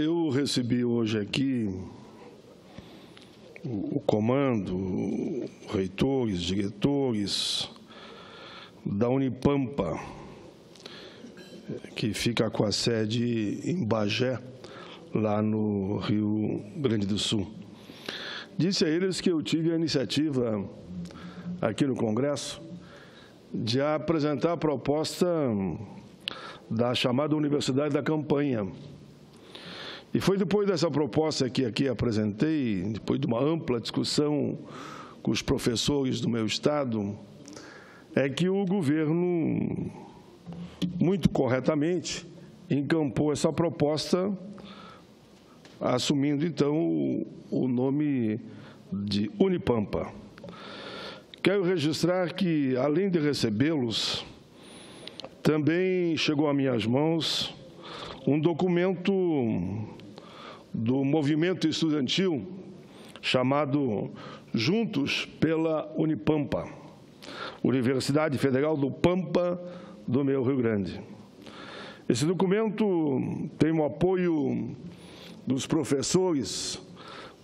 Eu recebi hoje aqui o, comando, reitores, diretores da Unipampa, que fica com a sede em Bagé, lá no Rio Grande do Sul. Disse a eles que eu tive a iniciativa aqui no Congresso de apresentar a proposta da chamada Universidade da Campanha. E foi depois dessa proposta que aqui apresentei, depois de uma ampla discussão com os professores do meu estado, é que o governo, muito corretamente, encampou essa proposta, assumindo então o nome de Unipampa. Quero registrar que, além de recebê-los, também chegou a minhas mãos um documento do movimento estudantil chamado Juntos pela Unipampa, Universidade Federal do Pampa do meu Rio Grande. Esse documento tem o apoio dos professores,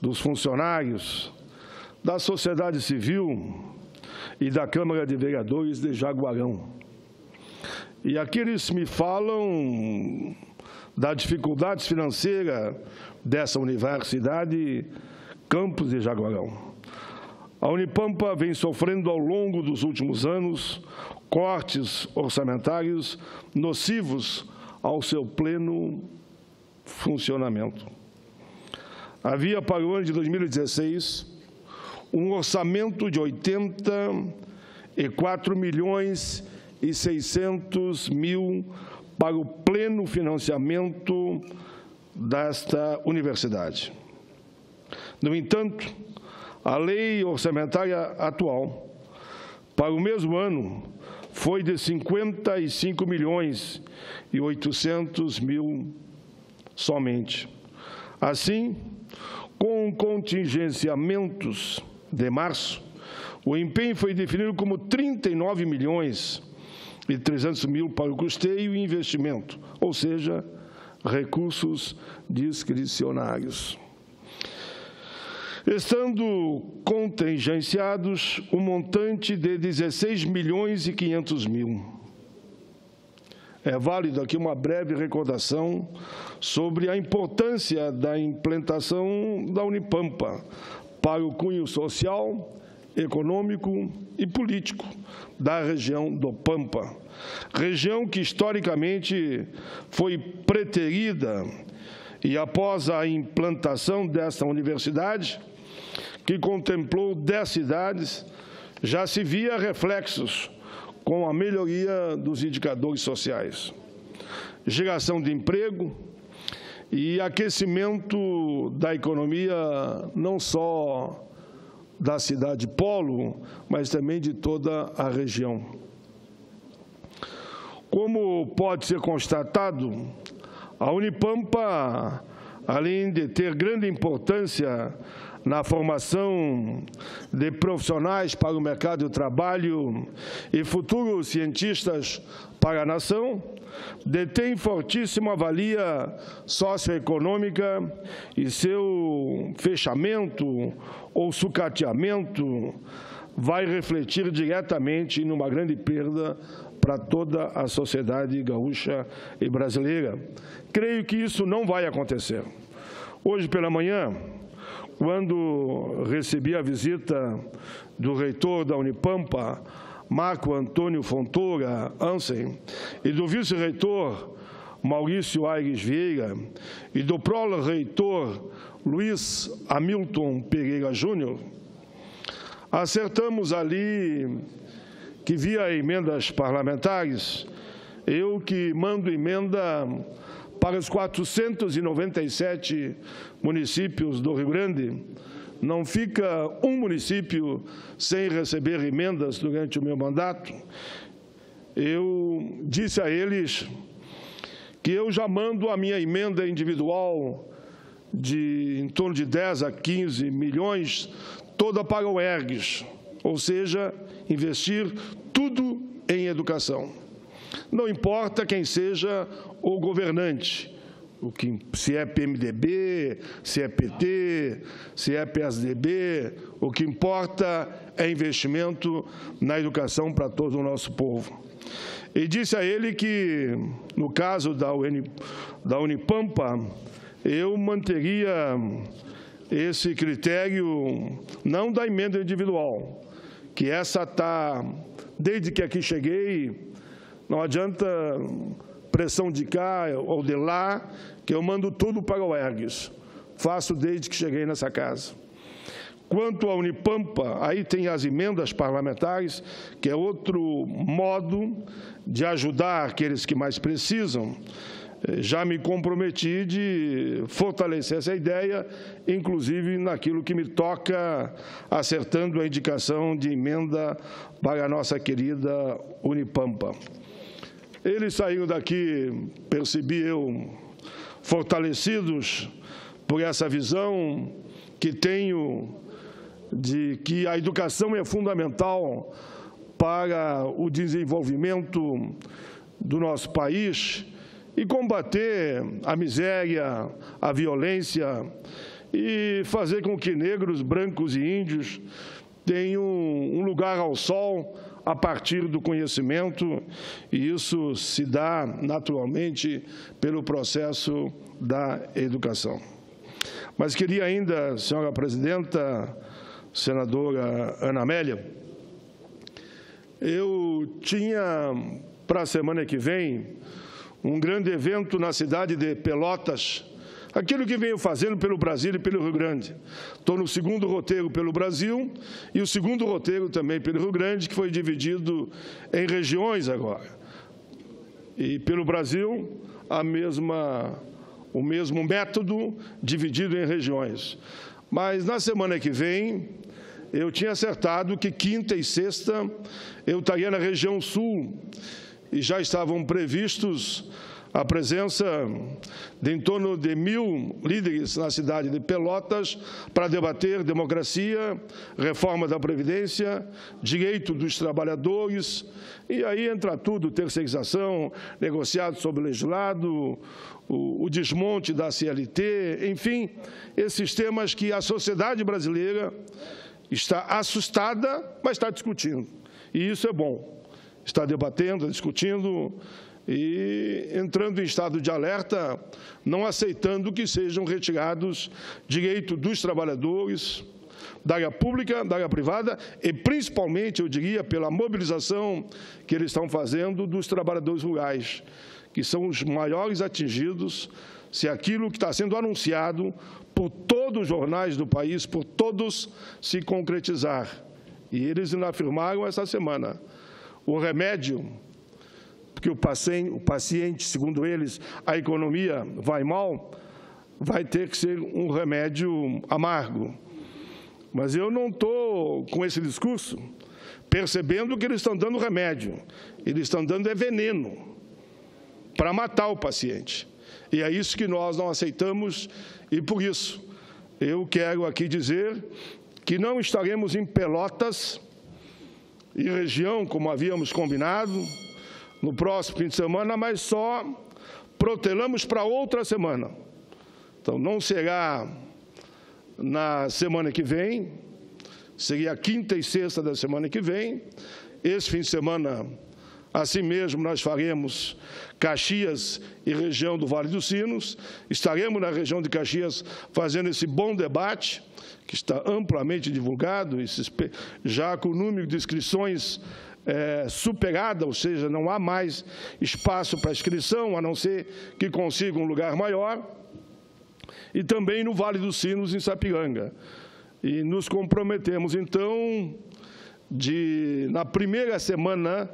dos funcionários, da sociedade civil, e da Câmara de Vereadores de Jaguarão. E aqui eles me falam da dificuldade financeira dessa universidade, campus de Jaguarão. A Unipampa vem sofrendo ao longo dos últimos anos cortes orçamentários nocivos ao seu pleno funcionamento. Havia para o ano de 2016 um orçamento de 84 milhões e 600 mil para o pleno financiamento desta universidade. No entanto, a lei orçamentária atual para o mesmo ano foi de 55 milhões e 800 mil somente. Assim, com contingenciamentos de março, o empenho foi definido como 39 milhões e 300 mil para o custeio e investimento, ou seja, recursos discricionários. Estando contingenciados um montante de 16 milhões e 500 mil. É válido aqui uma breve recordação sobre a importância da implantação da Unipampa para o cunho social, econômico e político da região do Pampa, região que historicamente foi preterida e após a implantação desta universidade, que contemplou dez cidades, já se via reflexos com a melhoria dos indicadores sociais. Geração de emprego, e aquecimento da economia não só da cidade polo, mas também de toda a região. Como pode ser constatado, a Unipampa, além de ter grande importância na formação de profissionais para o mercado de trabalho e futuros cientistas para a nação, detém fortíssima valia socioeconômica e seu fechamento ou sucateamento vai refletir diretamente numa grande perda para toda a sociedade gaúcha e brasileira. Creio que isso não vai acontecer. Hoje pela manhã, quando recebi a visita do reitor da Unipampa, Marco Antônio Fontoura Ansen, e do vice-reitor Maurício Aires Vieira, e do pró-reitor Luiz Hamilton Pereira Júnior, acertamos ali que via emendas parlamentares, eu que mando emenda para os 497 municípios do Rio Grande, não fica um município sem receber emendas durante o meu mandato. Eu disse a eles que eu já mando a minha emenda individual de em torno de 10 a 15 milhões, toda para o ERGS, ou seja, investir tudo em educação. Não importa quem seja o governante, o que, se é PMDB, se é PT, se é PSDB, o que importa é investimento na educação para todo o nosso povo. E disse a ele que, no caso da, Uni, da Unipampa, eu manteria esse critério não da emenda individual, que essa está, desde que aqui cheguei, não adianta pressão de cá ou de lá, que eu mando tudo para o ERGS. Faço desde que cheguei nessa casa. Quanto à Unipampa, aí tem as emendas parlamentares, que é outro modo de ajudar aqueles que mais precisam. Eh, já me comprometi de fortalecer essa ideia, inclusive naquilo que me toca, acertando a indicação de emenda para a nossa querida Unipampa. Eles saíram daqui, percebi eu, fortalecidos por essa visão que tenho de que a educação é fundamental para o desenvolvimento do nosso país e combater a miséria, a violência e fazer com que negros, brancos e índios tenham um lugar ao sol a partir do conhecimento, e isso se dá naturalmente pelo processo da educação. Mas queria ainda, senhora presidenta, senadora Ana Amélia, eu tinha para a semana que vem um grande evento na cidade de Pelotas, aquilo que venho fazendo pelo Brasil e pelo Rio Grande. Estou no segundo roteiro pelo Brasil e o segundo roteiro também pelo Rio Grande, que foi dividido em regiões agora. E pelo Brasil, a mesma, o mesmo método dividido em regiões. Mas na semana que vem, eu tinha acertado que quinta e sexta eu estaria na região sul e já estavam previstos a presença de em torno de mil líderes na cidade de Pelotas para debater democracia, reforma da Previdência, direito dos trabalhadores, e aí entra tudo, terceirização, negociado sobre o legislado, o, o desmonte da CLT, enfim, esses temas que a sociedade brasileira está assustada, mas está discutindo. E isso é bom. Está debatendo, discutindo, e entrando em estado de alerta, não aceitando que sejam retirados direitos dos trabalhadores, da área pública, da área privada e, principalmente, eu diria, pela mobilização que eles estão fazendo dos trabalhadores rurais, que são os maiores atingidos se aquilo que está sendo anunciado por todos os jornais do país, por todos, se concretizar. E eles afirmaram essa semana, o remédio paciente, o paciente, segundo eles, a economia vai mal, vai ter que ser um remédio amargo. Mas eu não estou com esse discurso percebendo que eles estão dando remédio. Eles estão dando é veneno para matar o paciente. E é isso que nós não aceitamos e por isso eu quero aqui dizer que não estaremos em Pelotas e região como havíamos combinado, no próximo fim de semana, mas só protelamos para outra semana. Então, não será na semana que vem, seria a quinta e sexta da semana que vem. Esse fim de semana, assim mesmo, nós faremos Caxias e região do Vale dos Sinos. Estaremos na região de Caxias fazendo esse bom debate, que está amplamente divulgado, já com o número de inscrições é, superada, ou seja, não há mais espaço para inscrição, a não ser que consiga um lugar maior, e também no Vale dos Sinos, em Sapiranga. E nos comprometemos, então, de, na primeira semana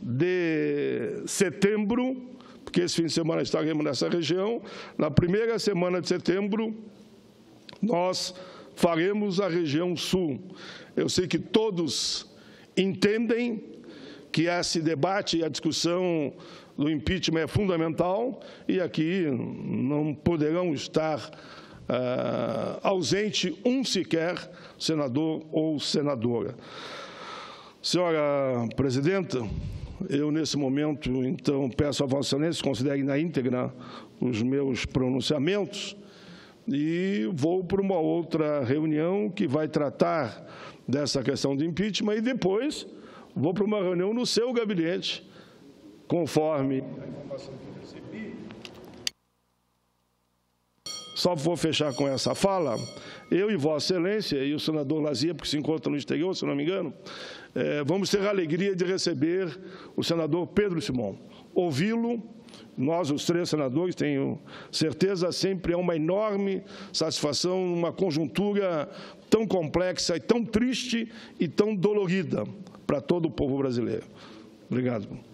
de setembro, porque esse fim de semana estaremos nessa região, na primeira semana de setembro, nós faremos a região sul. Eu sei que todos entendem que esse debate e a discussão do impeachment é fundamental e aqui não poderão estar uh, ausente um sequer senador ou senadora. Senhora presidenta, eu nesse momento, então, peço a Vossa Excelência considere na íntegra os meus pronunciamentos e vou para uma outra reunião que vai tratar dessa questão de impeachment e depois vou para uma reunião no seu gabinete, conforme. Só vou fechar com essa fala. Eu e Vossa Excelência e o senador Lazia, porque se encontra no exterior, se não me engano, é, vamos ter a alegria de receber o senador Pedro Simão. Ouvi-lo nós, os três senadores, tenho certeza, sempre é uma enorme satisfação numa conjuntura tão complexa e tão triste e tão dolorida para todo o povo brasileiro. Obrigado.